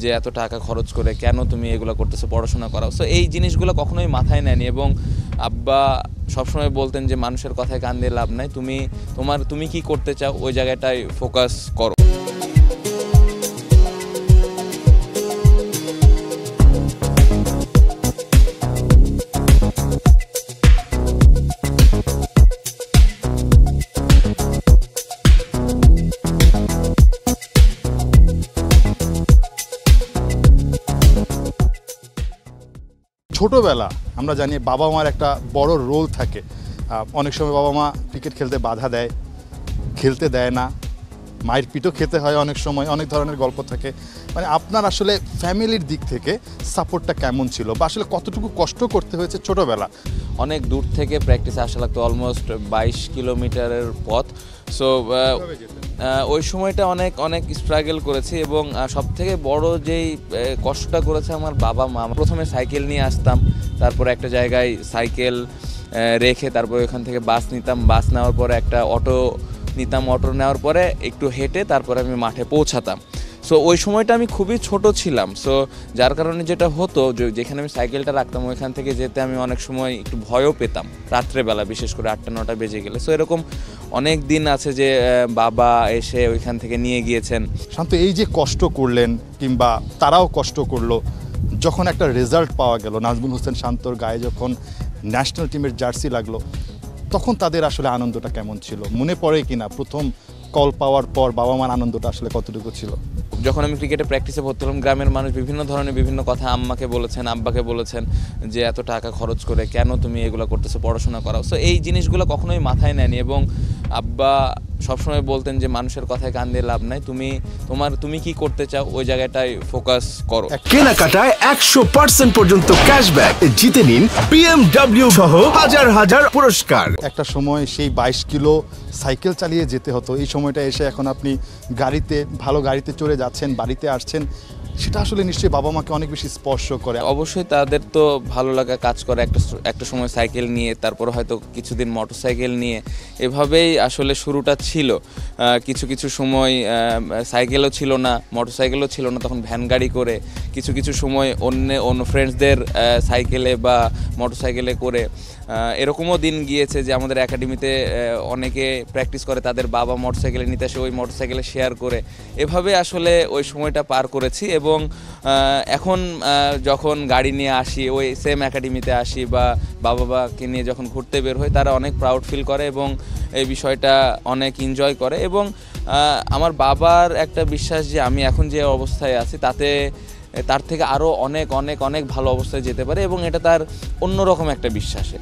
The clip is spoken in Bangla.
যে এত টাকা খরচ করে কেন তুমি এগুলো করতেছো, পড়াশোনা করাও। সো এই জিনিসগুলো কখনোই মাথায় নেয়নি এবং আব্বা সবসময় বলতেন যে, মানুষের কথায় কান দিয়ে লাভ নাই। তুমি, তোমার, তুমি কি করতে চাও, ওই জায়গাটায় ফোকাস করো। ছোটবেলা আমরা জানি বাবা মার একটা বড় রোল থাকে। অনেক সময় বাবা মা ক্রিকেট খেলতে বাধা দেয়, খেলতে দেয় না। মায়ের পিঠও খেতে হয় অনেক সময়, অনেক ধরনের গল্প থাকে। মানে আপনার আসলে ফ্যামিলির দিক থেকে সাপোর্টটা কেমন ছিল বা আসলে কতটুকু কষ্ট করতে হয়েছে ছোটবেলা? অনেক দূর থেকে প্র্যাকটিসে আসা লাগতো অলমোস্ট বাইশ কিলোমিটারের পথ। সো ওই সময়টা অনেক অনেক স্ট্রাগল করেছি এবং সব থেকে বড় যেই কষ্টটা করেছে আমার বাবা মা। প্রথমে সাইকেল নিয়ে আসতাম তারপরে একটা জায়গায় সাইকেল রেখে তারপর ওখান থেকে বাস নিতাম। বাস নেওয়ার পরে একটা অটো নিতাম অটো নেওয়ার পরে একটু হেঁটে তারপরে আমি মাঠে পৌঁছাতাম। সো ওই সময়টা আমি খুবই ছোট ছিলাম। সো যার কারণে যেটা হতো যেখানে আমি সাইকেলটা রাখতাম, ওইখান থেকে যেতে আমি অনেক সময় একটু ভয়ও পেতাম রাত্রেবেলা, বিশেষ করে আটটা, নটা বেজে গেলে। সো এরকম অনেক দিন আছে যে বাবা এসে ওইখান থেকে নিয়ে গিয়েছেন। শান্ত, এই যে কষ্ট করলেন কিংবা তারাও কষ্ট করল, যখন একটা রেজাল্ট পাওয়া গেল, নাজমুল হোসেন শান্তর গায়ে যখন ন্যাশনাল টিমের জার্সি লাগল, তখন তাদের আসলে আনন্দটা কেমন ছিল? মনে পড়ে কিনা প্রথম কল পাওয়ার পর বাবা মার আনন্দটা আসলে কতটুকু ছিল? যখন আমি ক্রিকেটে প্র্যাকটিসে ভর্তি হলাম, গ্রামের মানুষ বিভিন্ন ধরনের বিভিন্ন কথা আম্মাকে বলেছেন, আব্বাকে বলেছেন যে এত টাকা খরচ করে কেন তুমি এগুলো করতেছো, পড়াশোনা করাও। সো এই জিনিসগুলো কখনোই মাথায় নেয়নি এবং আব্বা সবসময় বলতেন যে মানুষের কথায় কান দিয়ে লাভ নাই। তুমি তোমার তুমি কি করতে চাও ওই জায়গাটায় ফোকাস করো। কেনাকাটায় একশো পার্সেন্ট পর্যন্ত ক্যাশব্যাক জিতে নিন বিএমডব্লিউ সহ হাজার হাজার পুরস্কার। একটা সময় সেই বাইশ কিলো সাইকেল চালিয়ে যেতে হতো। এই সময়টা এসে এখন আপনি গাড়িতে ভালো গাড়িতে চড়ে যাচ্ছেন বাড়িতে আসছেন। সেটা আসলে নিশ্চয়ই বাবা মাকে অনেক বেশি স্পর্শ করে। অবশ্যই তাদের তো ভালো লাগা কাজ করে একটা একটা সময় সাইকেল নিয়ে, তারপর হয়তো কিছুদিন মোটরসাইকেল নিয়ে। এভাবেই আসলে শুরুটা ছিল। কিছু কিছু সময় সাইকেলও ছিল না, মোটরসাইকেলও ছিল না, তখন ভ্যান গাড়ি করে। কিছু কিছু সময় অন্য অন্য ফ্রেন্ডসদের সাইকেলে বা মোটরসাইকেলে করে। এরকমও দিন গিয়েছে যে আমাদের একাডেমিতে অনেকে প্র্যাকটিস করে তাদের বাবা মোটরসাইকেলে নিতে আসে, ওই মোটরসাইকেলে শেয়ার করে। এভাবে আসলে ওই সময়টা পার করেছি এবং আহ, এখন যখন গাড়ি নিয়ে আসি ওই সেম একাডেমিতে আসি বা বাবা বাবাকে নিয়ে যখন ঘুরতে বের হই তারা অনেক প্রাউড ফিল করে এবং এই বিষয়টা অনেক এনজয় করে এবং আমার বাবার একটা বিশ্বাস যে আমি এখন যে অবস্থায় আছি তাতে তার থেকে আরও অনেক অনেক অনেক ভালো অবস্থায় যেতে পারে এবং এটা তার অন্যরকম একটা বিশ্বাসে।